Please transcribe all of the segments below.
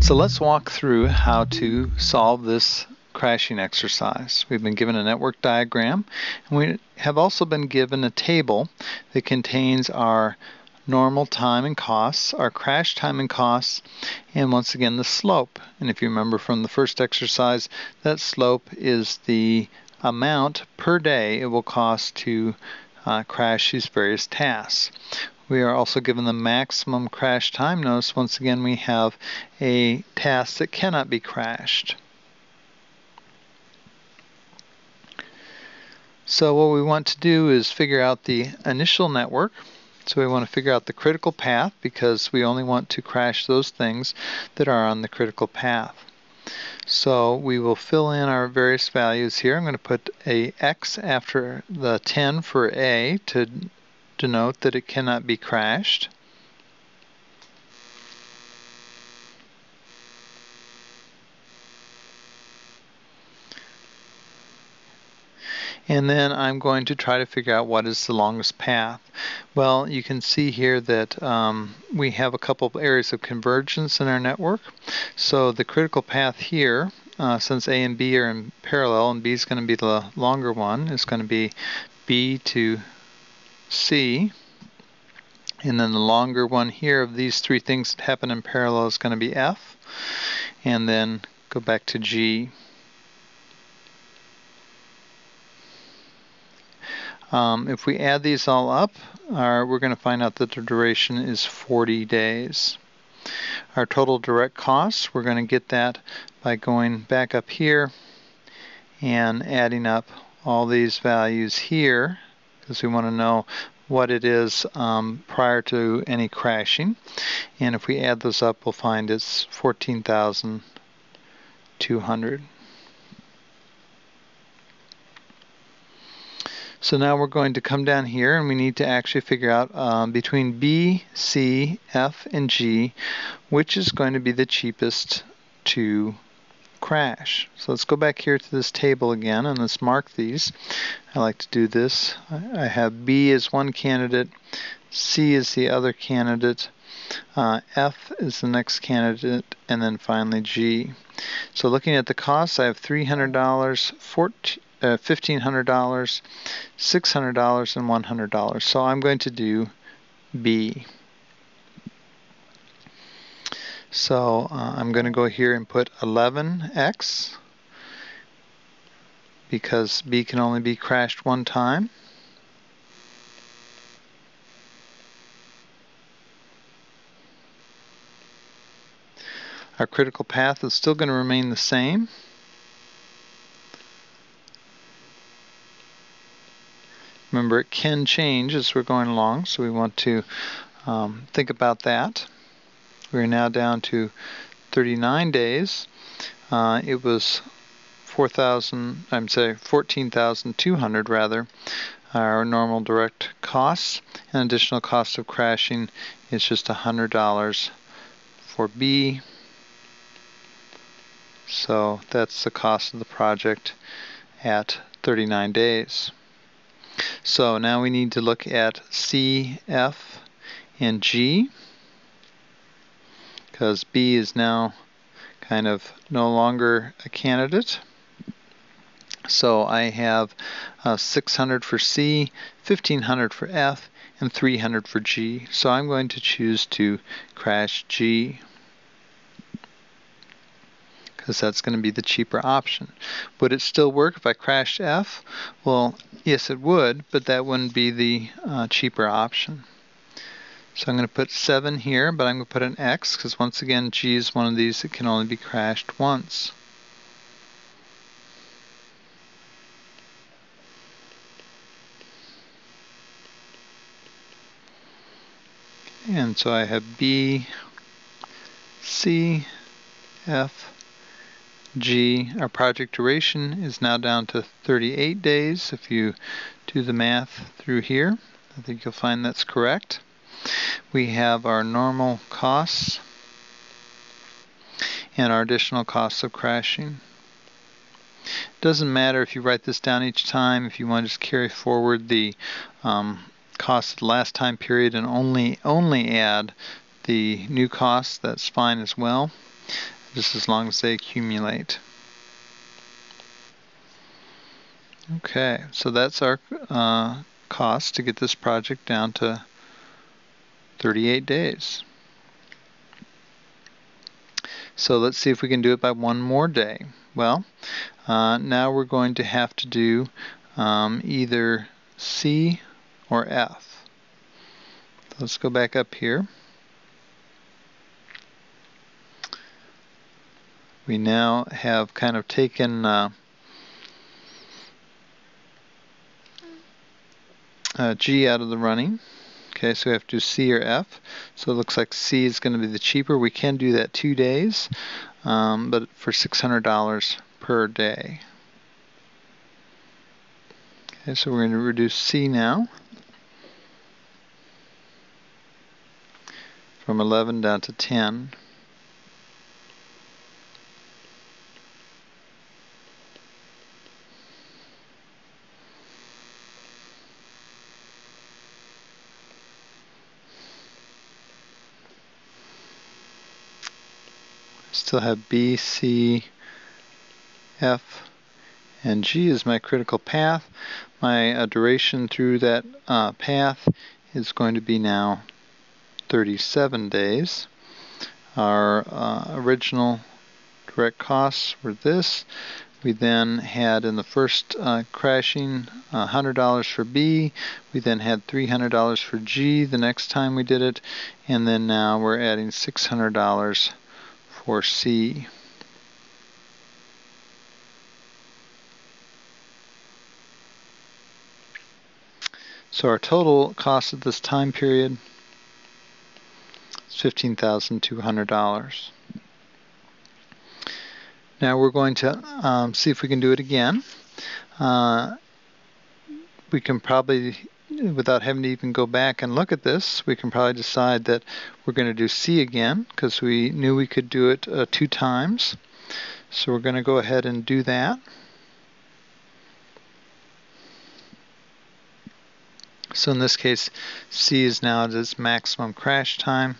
So let's walk through how to solve this crashing exercise. We've been given a network diagram and we have also been given a table that contains our normal time and costs, our crash time and costs, and once again the slope. And if you remember from the first exercise, that slope is the amount per day it will cost to uh, crash these various tasks. We are also given the maximum crash time. Notice once again we have a task that cannot be crashed. So what we want to do is figure out the initial network. So we want to figure out the critical path because we only want to crash those things that are on the critical path. So we will fill in our various values here. I'm going to put a x after the 10 for A to denote that it cannot be crashed. and then I'm going to try to figure out what is the longest path. Well, you can see here that um, we have a couple of areas of convergence in our network. So the critical path here, uh, since A and B are in parallel, and B is going to be the longer one, is going to be B to C. And then the longer one here of these three things that happen in parallel is going to be F. And then go back to G. Um, if we add these all up, our, we're going to find out that the duration is 40 days. Our total direct costs, we're going to get that by going back up here and adding up all these values here because we want to know what it is um, prior to any crashing. And if we add those up, we'll find it's 14,200. So now we're going to come down here and we need to actually figure out um, between B, C, F, and G which is going to be the cheapest to crash. So let's go back here to this table again and let's mark these. I like to do this. I have B as one candidate, C is the other candidate, uh, F is the next candidate, and then finally G. So looking at the costs, I have $300, 14, uh, $1,500, $600, and $100. So I'm going to do B. So uh, I'm going to go here and put 11x because B can only be crashed one time. Our critical path is still going to remain the same. Remember, it can change as we're going along, so we want to um, think about that. We're now down to 39 days. Uh, it was 4,000, I'm sorry, 14,200 rather, our normal direct costs. An additional cost of crashing is just $100 for B. So that's the cost of the project at 39 days. So now we need to look at C, F, and G because B is now kind of no longer a candidate. So I have uh, 600 for C, 1500 for F, and 300 for G. So I'm going to choose to crash G because that's going to be the cheaper option. Would it still work if I crashed F? Well, yes it would, but that wouldn't be the uh, cheaper option. So I'm going to put 7 here, but I'm going to put an X because once again G is one of these that can only be crashed once. And so I have B, C, F, G. Our project duration is now down to 38 days. If you do the math through here, I think you'll find that's correct. We have our normal costs and our additional costs of crashing. It doesn't matter if you write this down each time, if you want to just carry forward the um, cost of the last time period and only only add the new costs, that's fine as well, just as long as they accumulate. Okay, so that's our uh, cost to get this project down to 38 days. So let's see if we can do it by one more day. Well, uh, now we're going to have to do um, either C or F. Let's go back up here. We now have kind of taken uh, uh, G out of the running. Okay, so we have to do C or F. So it looks like C is going to be the cheaper. We can do that two days, um, but for $600 per day. Okay, so we're going to reduce C now from 11 down to 10. Still have B, C, F, and G is my critical path. My uh, duration through that uh, path is going to be now 37 days. Our uh, original direct costs were this. We then had in the first uh, crashing $100 uh, for B. We then had $300 for G the next time we did it. And then now we're adding $600 for C. So our total cost of this time period is $15,200. Now we're going to um, see if we can do it again. Uh, we can probably without having to even go back and look at this, we can probably decide that we're going to do C again because we knew we could do it uh, two times. So we're going to go ahead and do that. So in this case, C is now at its maximum crash time.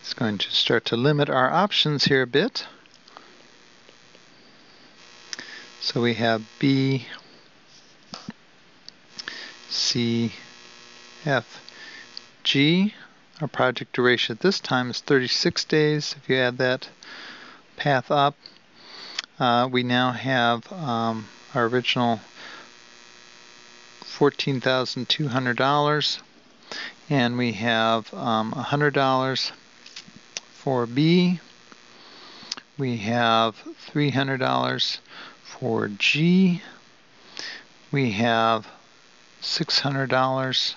It's going to start to limit our options here a bit. So we have B, C, F, G. Our project duration at this time is 36 days. If you add that path up, uh, we now have um, our original $14,200 and we have um, $100 for B. We have $300 for G, we have $600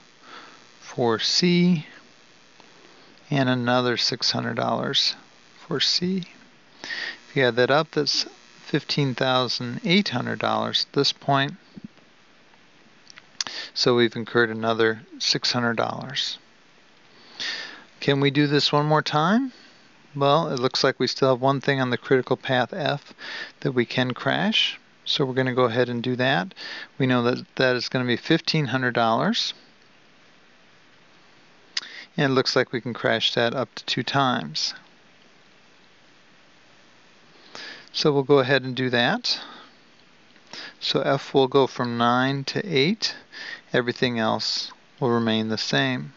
for C and another $600 for C. If you add that up, that's $15,800 at this point. So we've incurred another $600. Can we do this one more time? Well, it looks like we still have one thing on the critical path F that we can crash. So we're going to go ahead and do that. We know that that is going to be $1,500. And it looks like we can crash that up to two times. So we'll go ahead and do that. So F will go from 9 to 8. Everything else will remain the same.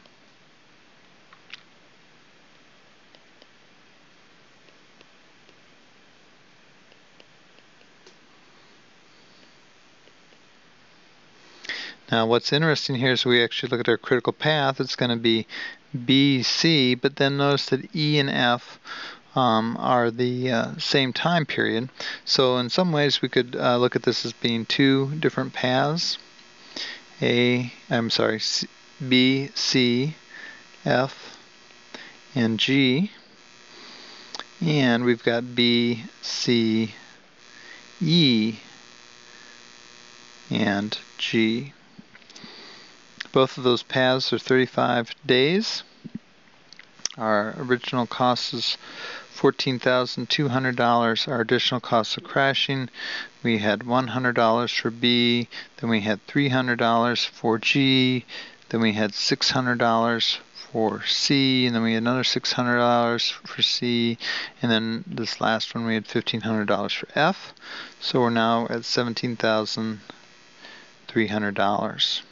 Now what's interesting here is we actually look at our critical path. It's going to be B, C, but then notice that E and F um, are the uh, same time period. So in some ways we could uh, look at this as being two different paths. A, I'm sorry, C, B, C, F, and G. And we've got B, C, E, and G. Both of those paths are 35 days. Our original cost is $14,200 our additional costs of crashing. We had $100 for B, then we had $300 for G, then we had $600 for C, and then we had another $600 for C, and then this last one we had $1,500 for F. So we're now at $17,300.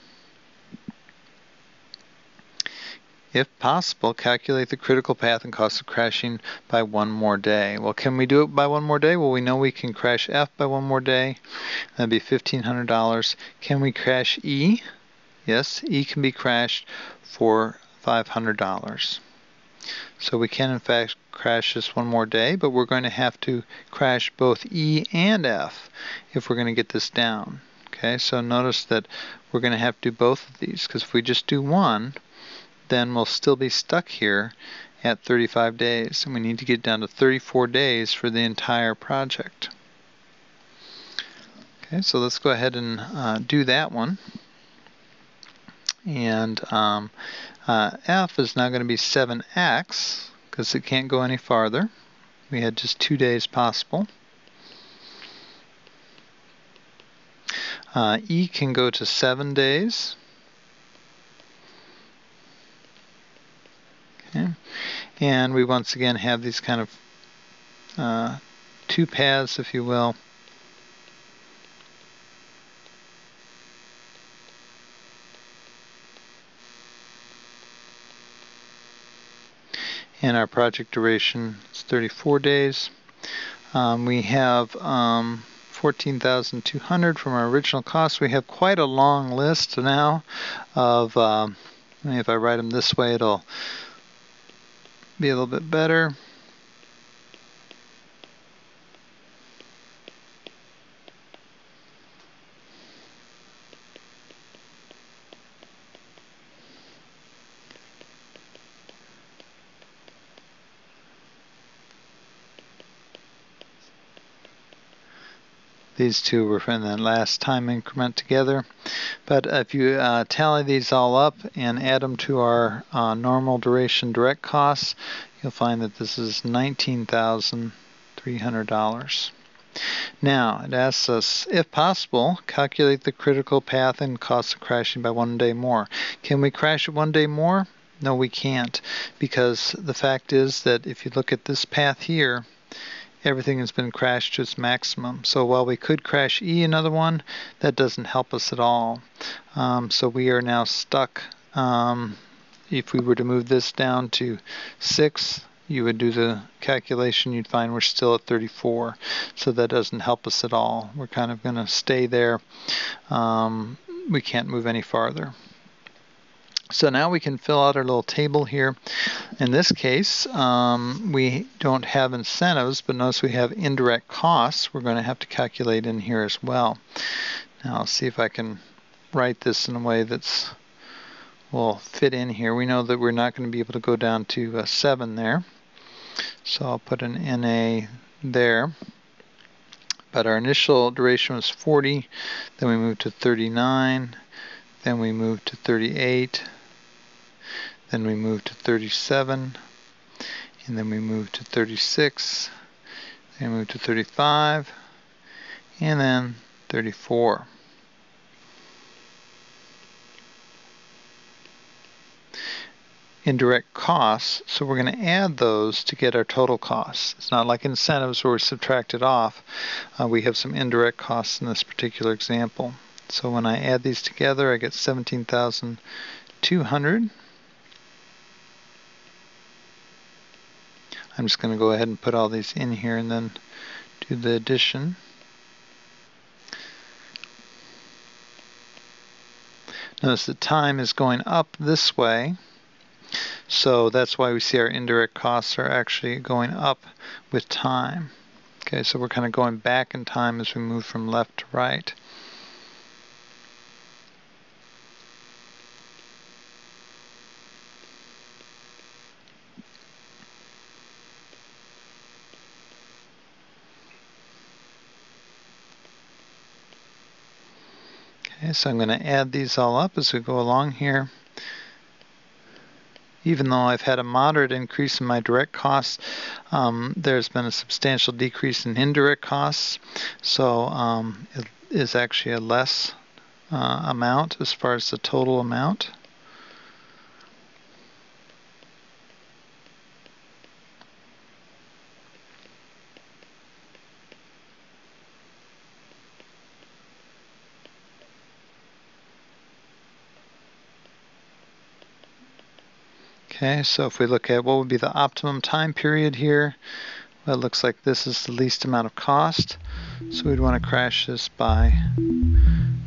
If possible, calculate the critical path and cost of crashing by one more day. Well, can we do it by one more day? Well, we know we can crash F by one more day. That'd be $1,500. Can we crash E? Yes, E can be crashed for $500. So we can in fact crash this one more day, but we're going to have to crash both E and F if we're going to get this down. Okay, so notice that we're going to have to do both of these because if we just do one, then we'll still be stuck here at 35 days and we need to get down to 34 days for the entire project. Okay, so let's go ahead and uh, do that one. And um, uh, F is now going to be 7x because it can't go any farther. We had just two days possible. Uh, e can go to seven days. And we once again have these kind of uh, two paths, if you will. And our project duration is 34 days. Um, we have um, 14,200 from our original cost. We have quite a long list now of, um, if I write them this way, it'll be a little bit better. These two were from the last time increment together. But if you uh, tally these all up and add them to our uh, normal duration direct costs, you'll find that this is $19,300. Now, it asks us, if possible, calculate the critical path and cost of crashing by one day more. Can we crash it one day more? No, we can't, because the fact is that if you look at this path here, everything has been crashed to its maximum. So while we could crash E another one, that doesn't help us at all. Um, so we are now stuck. Um, if we were to move this down to 6, you would do the calculation, you'd find we're still at 34. So that doesn't help us at all. We're kind of going to stay there. Um, we can't move any farther. So now we can fill out our little table here. In this case, um, we don't have incentives, but notice we have indirect costs we're going to have to calculate in here as well. Now I'll see if I can write this in a way that's will fit in here. We know that we're not going to be able to go down to uh, 7 there. So I'll put an NA there. But our initial duration was 40, then we moved to 39, then we moved to 38, then we move to 37, and then we move to 36, then move to 35, and then 34. indirect costs, so we're going to add those to get our total costs. It's not like incentives where we subtract it off. Uh, we have some indirect costs in this particular example. So when I add these together, I get 17,200. I'm just going to go ahead and put all these in here and then do the addition. Notice the time is going up this way. So that's why we see our indirect costs are actually going up with time. Okay, so we're kind of going back in time as we move from left to right. Okay, so I'm going to add these all up as we go along here. even though I've had a moderate increase in my direct costs, um, there's been a substantial decrease in indirect costs. So um, it is actually a less uh, amount as far as the total amount. Okay, so if we look at what would be the optimum time period here, well, it looks like this is the least amount of cost. So we'd want to crash this by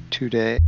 two days.